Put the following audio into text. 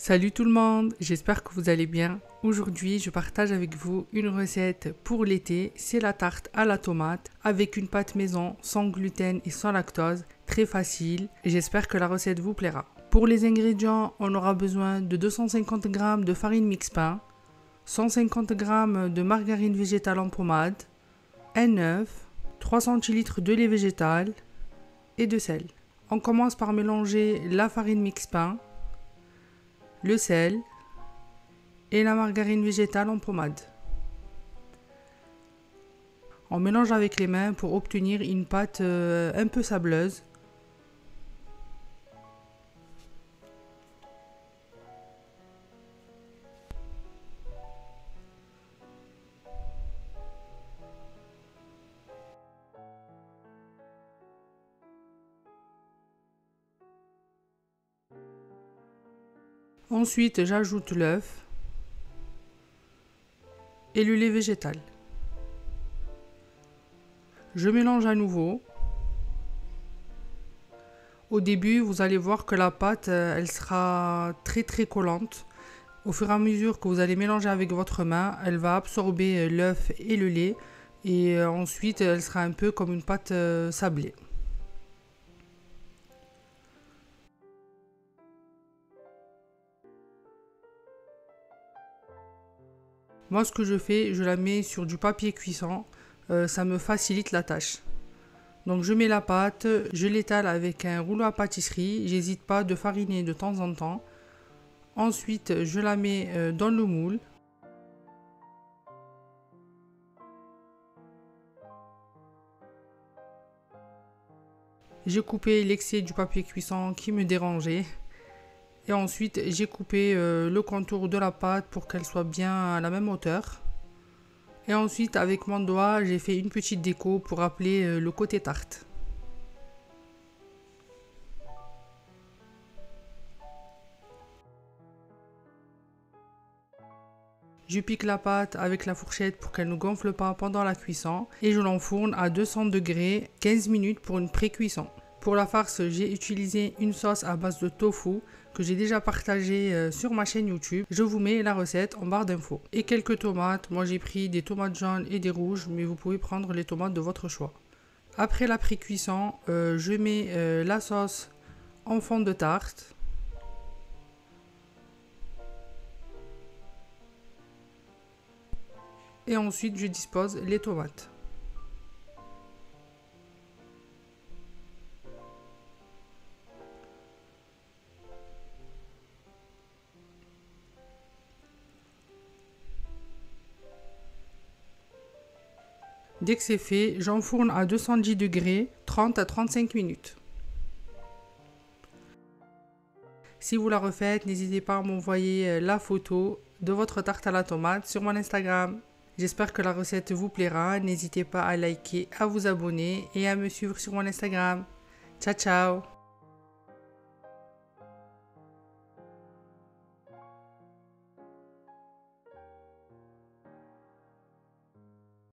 Salut tout le monde, j'espère que vous allez bien. Aujourd'hui, je partage avec vous une recette pour l'été. C'est la tarte à la tomate avec une pâte maison sans gluten et sans lactose. Très facile j'espère que la recette vous plaira. Pour les ingrédients, on aura besoin de 250 g de farine mix pain, 150 g de margarine végétale en pommade, un œuf, 3 centilitres de lait végétal et de sel. On commence par mélanger la farine mix pain le sel et la margarine végétale en pommade. On mélange avec les mains pour obtenir une pâte euh, un peu sableuse. Ensuite, j'ajoute l'œuf et le lait végétal. Je mélange à nouveau. Au début, vous allez voir que la pâte, euh, elle sera très très collante. Au fur et à mesure que vous allez mélanger avec votre main, elle va absorber euh, l'œuf et le lait. Et euh, ensuite, elle sera un peu comme une pâte sablée. Moi, ce que je fais, je la mets sur du papier cuisson. Euh, ça me facilite la tâche. Donc je mets la pâte, je l'étale avec un rouleau à pâtisserie. J'hésite pas de fariner de temps en temps. Ensuite, je la mets euh, dans le moule. J'ai coupé l'excès du papier cuisson qui me dérangeait. Et ensuite, j'ai coupé euh, le contour de la pâte pour qu'elle soit bien à la même hauteur. Et ensuite, avec mon doigt, j'ai fait une petite déco pour rappeler euh, le côté tarte. Je pique la pâte avec la fourchette pour qu'elle ne gonfle pas pendant la cuisson et je l'enfourne à 200 degrés 15 minutes pour une pré-cuisson. Pour la farce, j'ai utilisé une sauce à base de tofu que j'ai déjà partagée euh, sur ma chaîne YouTube. Je vous mets la recette en barre d'infos. Et quelques tomates. Moi, j'ai pris des tomates jaunes et des rouges, mais vous pouvez prendre les tomates de votre choix. Après la pré-cuisson, euh, je mets euh, la sauce en fond de tarte. Et ensuite, je dispose les tomates. Dès que c'est fait, j'enfourne à 210 degrés 30 à 35 minutes. Si vous la refaites, n'hésitez pas à m'envoyer euh, la photo de votre tarte à la tomate sur mon Instagram. J'espère que la recette vous plaira. N'hésitez pas à liker, à vous abonner et à me suivre sur mon Instagram. Ciao ciao